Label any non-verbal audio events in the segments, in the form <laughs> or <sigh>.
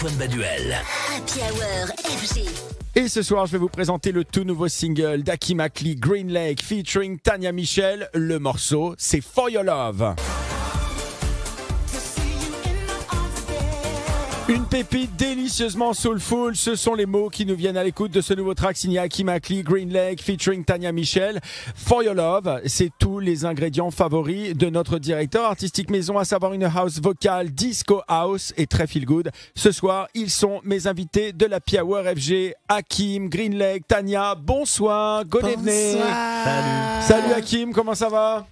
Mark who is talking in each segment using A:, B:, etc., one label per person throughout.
A: Antoine Baduel.
B: Happy Hour FG.
C: Et ce soir, je vais vous présenter le tout nouveau single d'Aki Makli, Green Lake, featuring Tania Michel. Le morceau, c'est For Your Love. Une pépite délicieusement soulful, ce sont les mots qui nous viennent à l'écoute de ce nouveau track signé Aki Makli, Green Lake, featuring Tania Michel. For Your Love, c'est tous les ingrédients favoris de notre directeur artistique maison, à savoir une house vocale, disco house et très feel good. Ce soir, ils sont mes invités de la Hour FG, Hakim, Green Lake, Tania. Bonsoir, good evening.
D: Salut.
C: Salut Hakim, comment ça va?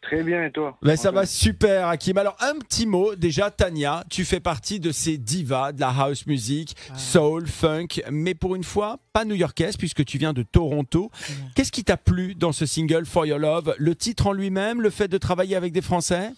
D: Très bien, et toi
C: ben, Ça va super, Hakim. Alors, un petit mot. Déjà, Tania, tu fais partie de ces divas de la house music, soul, funk, mais pour une fois, pas new-yorkaise, puisque tu viens de Toronto. Qu'est-ce qui t'a plu dans ce single For Your Love? Le titre en lui-même, le fait de travailler avec des Français?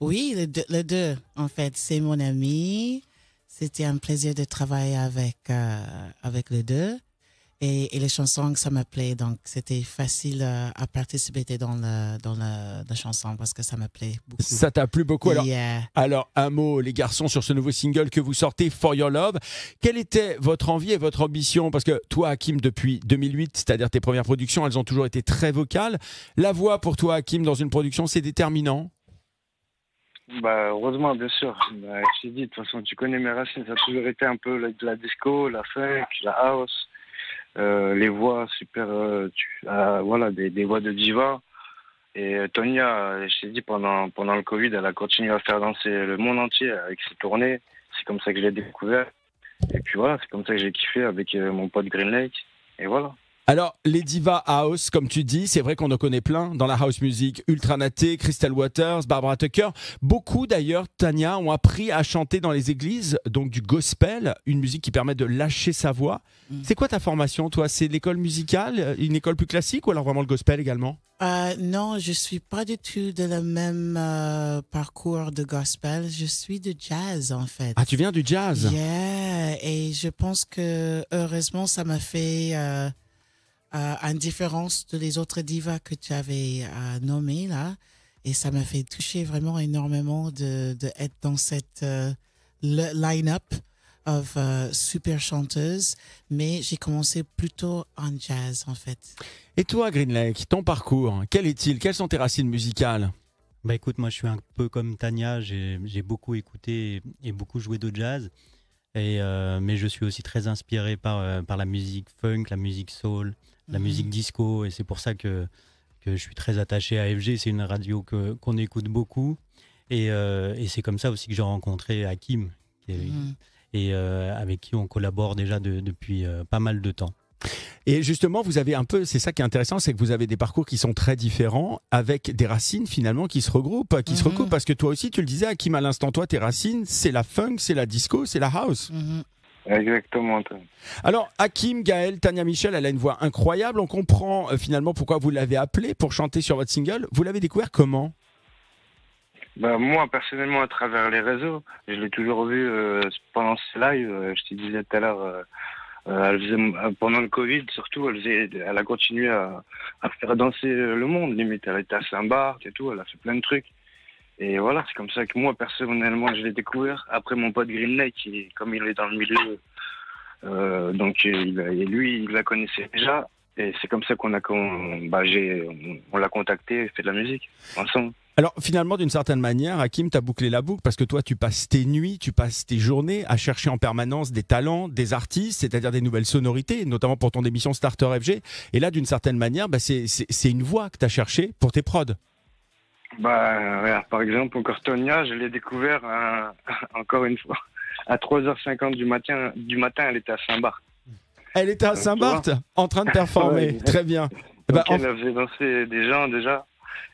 E: Oui, les deux, les deux, en fait. C'est mon ami. C'était un plaisir de travailler avec, euh, avec les deux. Et, et les chansons, ça me plaît. Donc, c'était facile euh, à participer dans, le, dans le, la chanson parce que ça me plaît beaucoup.
C: Ça t'a plu beaucoup alors,
E: Yeah.
C: alors, un mot, les garçons, sur ce nouveau single que vous sortez, For Your Love. Quelle était votre envie et votre ambition? Parce que toi, Hakim, depuis 2008, c'est-à-dire tes premières productions, elles ont toujours été très vocales. La voix pour toi, Hakim, dans une production, c'est déterminant?
D: Bah, heureusement, bien sûr. Bah, je t'ai dit, de toute façon, tu connais mes racines. Ça a toujours été un peu la, de la disco, la funk, la house, les voix super, euh, ah, voilà, des, des voix de diva. Et euh, Tonya, euh, je t'ai dit, pendant, pendant le Covid, elle a continué à faire danser le monde entier avec ses tournées. C'est comme ça que je l'ai découvert. Et puis voilà, c'est comme ça que j'ai kiffé avec euh, mon pote Green Lake. Et voilà.
C: Alors, les divas house, comme tu dis, c'est vrai qu'on en connaît plein dans la house music. Ultra Naté, Crystal Waters, Barbara Tucker. Beaucoup d'ailleurs, Tania, ont appris à chanter dans les églises, donc du gospel, une musique qui permet de lâcher sa voix.
E: Mm.
C: C'est quoi ta formation, toi? C'est l'école musicale, une école plus classique ou alors vraiment le gospel également?
E: Euh, non, je suis pas du tout de le même euh, parcours de gospel. Je suis de jazz, en fait.
C: Ah, tu viens du jazz?
E: Yeah, et je pense que heureusement ça m'a fait euh, euh, une différence de les autres divas que tu avais euh, nommées là, et ça m'a fait toucher vraiment énormément de, de être dans cette euh, line-up of euh, super chanteuses, mais j'ai commencé plutôt en jazz en fait.
C: Et toi, Green Lake, ton parcours, quel est-il? Quelles sont tes racines musicales?
F: Bah écoute, moi je suis un peu comme Tania, j'ai j'ai beaucoup écouté et beaucoup joué de jazz, et, euh, mais je suis aussi très inspiré par, euh, par la musique funk, la musique soul, la
E: Mhm.
F: musique disco, et c'est pour ça que, que je suis très attaché à FG, c'est une radio que- qu'on écoute beaucoup, et, euh, et c'est comme ça aussi que j'ai rencontré Hakim, qui est-
E: Mhm.
F: et avec qui on collabore déjà de- depuis pas mal de temps.
C: Et justement, vous avez un peu, c'est ça qui est intéressant, c'est que vous avez des parcours qui sont très différents, avec des racines finalement qui se regroupent, qui se
E: Mhm.
C: recoupent. Parce que toi aussi, tu le disais, Hakim, à l'instant, toi, tes racines, c'est la funk, c'est la disco, c'est la house.
E: Mhm.
D: Exactement.
C: Alors, Hakim, Gaël, Tania Michel, elle a une voix incroyable. On comprend euh, finalement pourquoi vous l'avez appelée pour chanter sur votre single. Vous l'avez découvert comment?
D: Bah, moi, personnellement, à travers les réseaux, je l'ai toujours vu euh, pendant ce live. euh, je te disais tout à l'heure, euh, faisait, euh, pendant le Covid, surtout, elle, a continué à, faire danser le monde. Limite, elle était à Saint-Barth et tout, elle a fait plein de trucs. Et voilà, c'est comme ça que moi, personnellement, je l'ai découvert. Après, mon pote Green Lake, qui, comme il est dans le milieu, euh, donc lui, il la connaissait déjà. Et c'est comme ça qu'on a, qu'on, bah, l'a contacté et fait de la musique ensemble.
C: Alors finalement, d'une certaine manière, Hakim, t'as bouclé la boucle parce que toi, tu passes tes nuits, tu passes tes journées à chercher en permanence des talents, des artistes, c'est-à-dire des nouvelles sonorités, notamment pour ton émission Starter FG. Et là, d'une certaine manière, bah, c'est- une voix que t'as cherché pour tes prods.
D: Bah, regarde, par exemple, encore Tonya, je l'ai découvert euh, <laughs> encore une fois. À 3h50 du matin, du matin elle était à Saint-Barth.
C: Elle était à
D: tu
C: Saint-Barth en train de <laughs> performer. Très bien.
D: Donc
C: Bah, en-
D: elle faisait danser des gens déjà.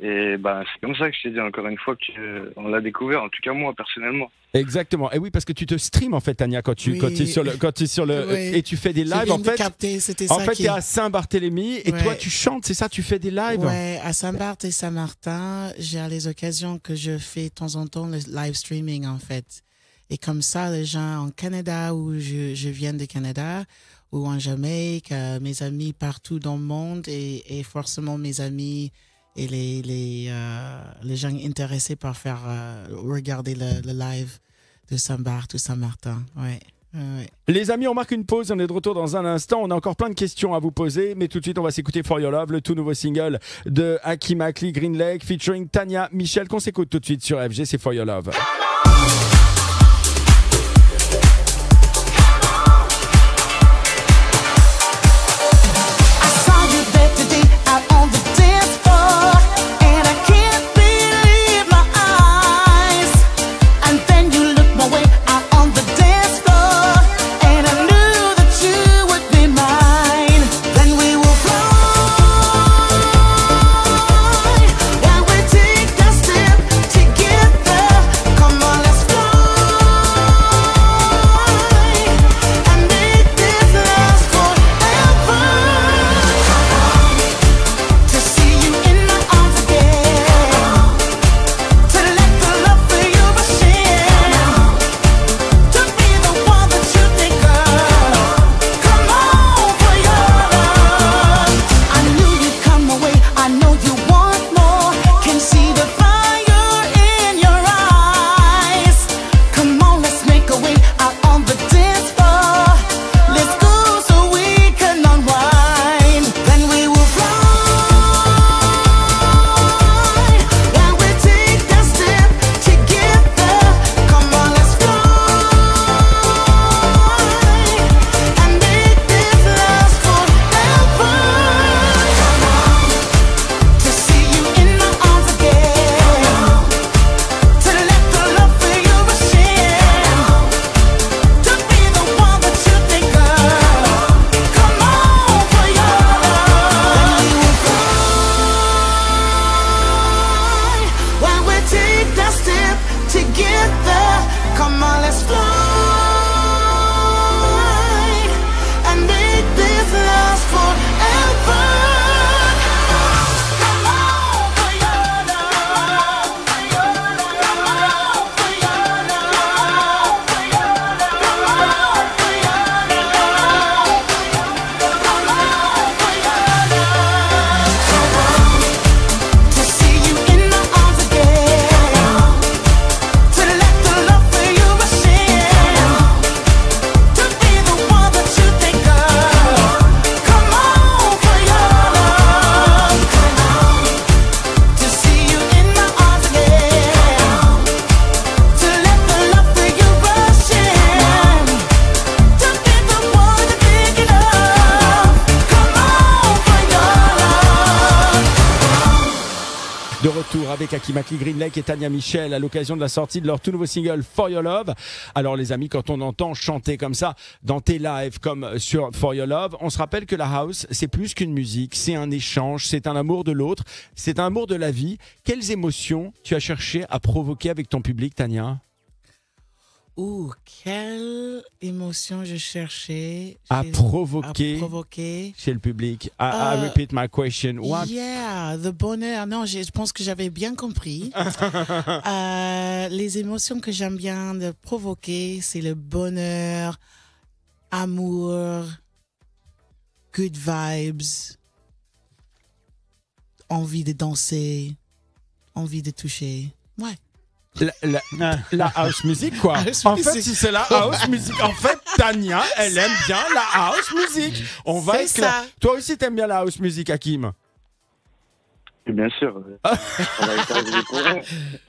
D: Et bah, c'est comme ça que je t'ai dit encore une fois qu'on l'a découvert, en tout cas moi personnellement.
C: Exactement. Et oui, parce que tu te streams en fait, Tania, quand tu
E: Oui.
C: quand tu es sur le quand tu es sur le
E: Oui.
C: et tu fais des lives. En
E: de
C: fait,
E: capter, c'était
C: en
E: ça
C: fait,
E: qui
C: t'es à Saint-Barthélemy et
E: Ouais.
C: toi tu chantes, c'est ça, tu fais des lives?
E: Ouais, à Saint-Barth et Saint-Martin, j'ai les occasions que je fais de temps en temps le live streaming en fait. Et comme ça, les gens en Canada où je, je viens du Canada ou en Jamaïque, euh, mes amis partout dans le monde et, et forcément mes amis et les, les, euh, les gens intéressés par faire euh, regarder le, live
C: de Saint-Barth ou Saint-Martin. Ouais.
E: Les amis, on marque une pause, on est de retour dans un instant. On a encore plein de questions à vous poser, mais tout de suite, on va s'écouter For Your Love, le tout nouveau single de Hakim Akli Green Lake featuring Tania Michel qu'on s'écoute tout de suite sur FG, c'est For Your Love. Avec Akimakli Green Lake et Tania Michel à l'occasion de la sortie de leur tout nouveau single For Your Love. Alors les amis, quand on entend chanter comme ça dans tes lives comme sur For Your Love, on se rappelle que la house, c'est plus qu'une musique, c'est un échange, c'est un amour de l'autre, c'est un amour de la vie. Quelles émotions tu as cherché à provoquer avec ton public, Tania?
C: Ouh, quelle émotion je cherchais.
E: À provoquer.
C: À provoquer.
E: Chez le public. I, I
C: Euh,
E: repeat my question. What?
C: Yeah, the bonheur. Non, je je pense que j'avais bien compris. <laughs> Euh, les émotions que j'aime bien de provoquer, c'est le bonheur, amour, good vibes, envie de danser, envie de toucher. Ouais.
E: La, la-
F: Ah.
E: la house music, quoi.
C: House
E: en fait,
C: music.
E: si c'est la <laughs> house music, en fait, Tania, elle aime bien la house music. On va
C: ça.
E: Toi aussi, t'aimes bien la house music, Hakim?
D: Bien sûr. <laughs>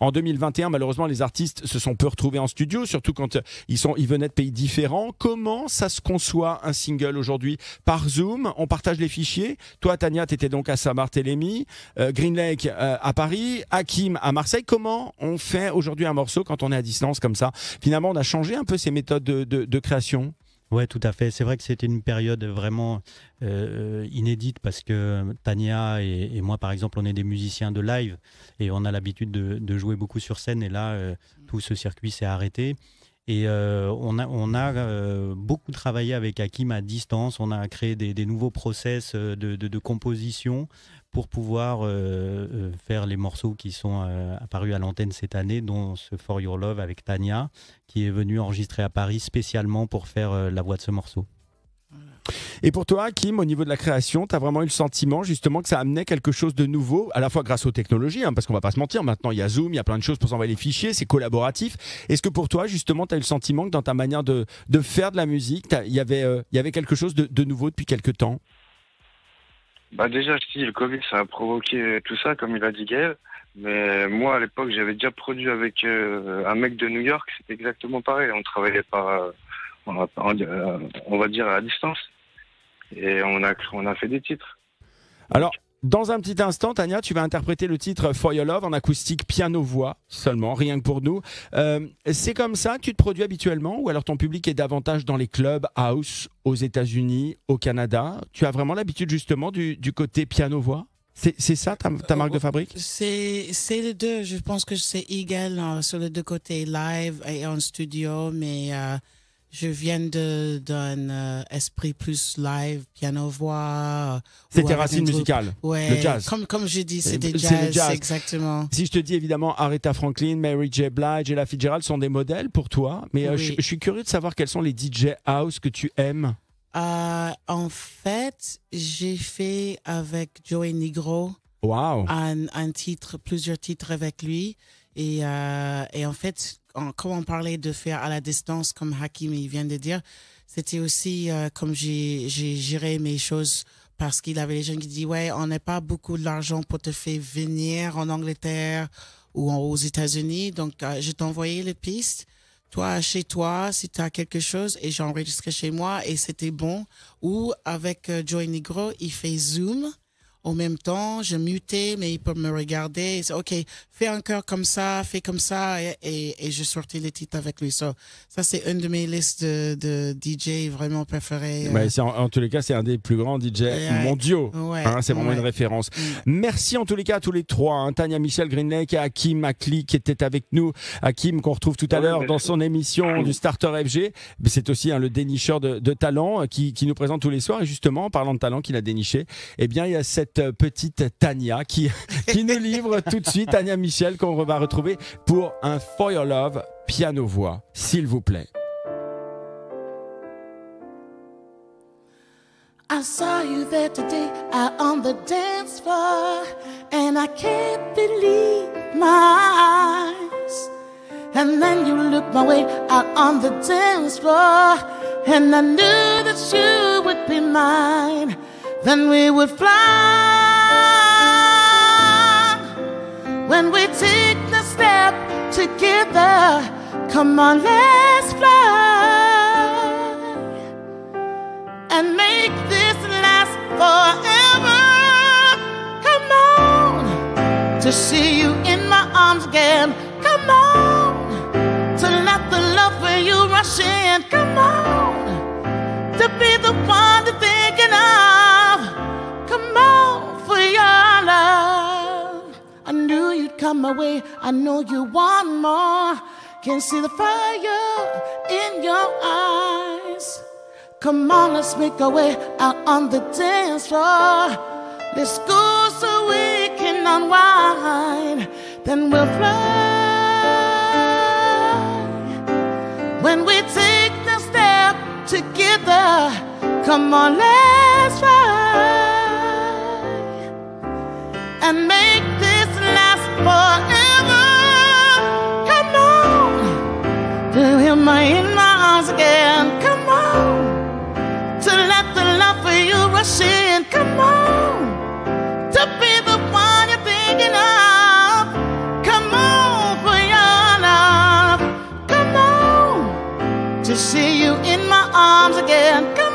E: En 2021, malheureusement, les artistes se sont peu retrouvés en studio, surtout quand euh, ils, sont, ils venaient de pays différents. Comment ça se conçoit un single aujourd'hui? Par Zoom, on partage les fichiers. Toi, Tania, tu étais donc à Saint-Barthélemy, euh, Green Lake euh, à Paris, Hakim à Marseille. Comment on fait aujourd'hui un morceau quand on est à distance comme ça? Finalement, on a changé un peu ces méthodes de, de- de création?
F: Ouais, tout à fait. C'est vrai que c'était une période vraiment euh, inédite parce que Tania et, et moi, par exemple, on est des musiciens de live et on a l'habitude de, de jouer beaucoup sur scène. Et là, euh, tout ce circuit s'est arrêté. Et euh, on a, euh, beaucoup travaillé avec Hakim à distance. On a créé des, nouveaux process euh, de, composition pour pouvoir faire les morceaux qui sont apparus à l'antenne cette année, dont ce For Your Love avec Tania, qui est venu enregistrer à Paris spécialement pour faire la voix de ce morceau.
C: Et pour toi, Kim, au niveau de la création, tu as vraiment eu le sentiment justement que ça amenait quelque chose de nouveau, à la fois grâce aux technologies, hein, parce qu'on va pas se mentir, maintenant il y a Zoom, il y a plein de choses pour s'envoyer les fichiers, c'est collaboratif. Est-ce que pour toi, justement, tu as eu le sentiment que dans ta manière de, de faire de la musique, il y avait, euh, y avait quelque chose de, de nouveau depuis quelques temps?
D: Bah déjà, je dis, le Covid, ça a provoqué tout ça, comme il a dit Gaël. Mais moi, à l'époque, j'avais déjà produit avec euh, un mec de New York. C'était exactement pareil. On travaillait par, euh, on, va, euh, on va dire à distance. Et on a, on a fait des titres.
C: Alors, dans un petit instant, Tania, tu vas interpréter le titre For Your Love en acoustique piano-voix seulement, rien que pour nous. Euh, c'est comme ça que tu te produis habituellement ou alors ton public est davantage dans les clubs house aux États-Unis, au Canada? Tu as vraiment l'habitude justement du, du côté piano-voix c'est, c'est ça ta, ta marque de fabrique?
E: C'est c'est les deux. Je pense que c'est égal euh, sur les deux côtés, live et en studio, mais euh, je viens de d'un euh, esprit plus live, piano voix.
C: C'est tes racines musicales.
E: Ouais,
C: le jazz.
E: Comme comme je dis,
C: C'est-
E: des jazz,
C: jazz.
E: exactement.
C: Si je te dis évidemment Aretha Franklin, Mary J. Blige et La Fitzgerald sont des modèles pour toi, mais euh,
E: Oui.
C: je, je suis curieux de savoir quels sont les DJ house que tu aimes.
E: Euh, en fait, j'ai fait avec Joey Negro. Un, un titre, plusieurs titres avec lui. Et, euh, et en fait, en- comme on parlait de faire à la distance, comme Hakim il vient de dire, c'était aussi euh, comme j'ai géré mes choses parce qu'il avait les gens qui disent ouais, on n'a pas beaucoup d'argent pour te faire venir en Angleterre ou aux États-Unis, donc euh, je envoyé les pistes. Toi, chez toi, si tu as quelque chose, et j'ai enregistré chez moi, et c'était bon. Ou avec euh, Joey Negro, il fait Zoom. En même temps, je mutais, mais il peut me regarder. Dit, OK, fais un cœur comme ça, fais comme ça, et, et, et je sortais les titres avec lui. So, ça, c'est une de mes listes de, de DJ vraiment préférées.
C: Ouais, c'est en, en tous les cas, c'est un des plus grands DJ
E: Ouais.
C: mondiaux.
E: Ouais,
C: Hein, c'est vraiment
E: ouais.
C: une référence.
E: Mm.
C: Merci en tous les cas à tous les trois, hein, Tania Michel Greenlake et Hakim Akli qui étaient avec nous. Hakim qu'on retrouve tout à
D: Ouais,
C: l'heure dans son émission du Starter FG. C'est aussi hein, le dénicheur de, de talent euh, qui, qui nous présente tous les soirs. Et justement, en parlant de talent qu'il a déniché, eh bien, il y a cette petite Tania qui, <laughs> qui nous livre tout de suite, Tania Michel, qu'on va retrouver pour un For Love piano-voix, s'il vous plaît.
E: I saw you there today out on the dance floor, and I can't believe my eyes. And then you looked my way out on the dance floor, and I knew that you would be mine. Then we would fly when we take the step together. Come on, let's fly and make this last forever. Come on, to see you in my arms again. Come on, to let the love for you rush in. Come on, to be the one come my way. I know you want more. Can see the fire in your eyes. Come on, let's make our way out on the dance floor. Let's go so we can unwind. Then we'll fly. When we take the step together, come on, let's fly. And make forever. Come on, to him in my arms again. Come on to let the love for you rush in. Come on, to be the one you're thinking of. Come on for your love. Come on, to see you in my arms again. Come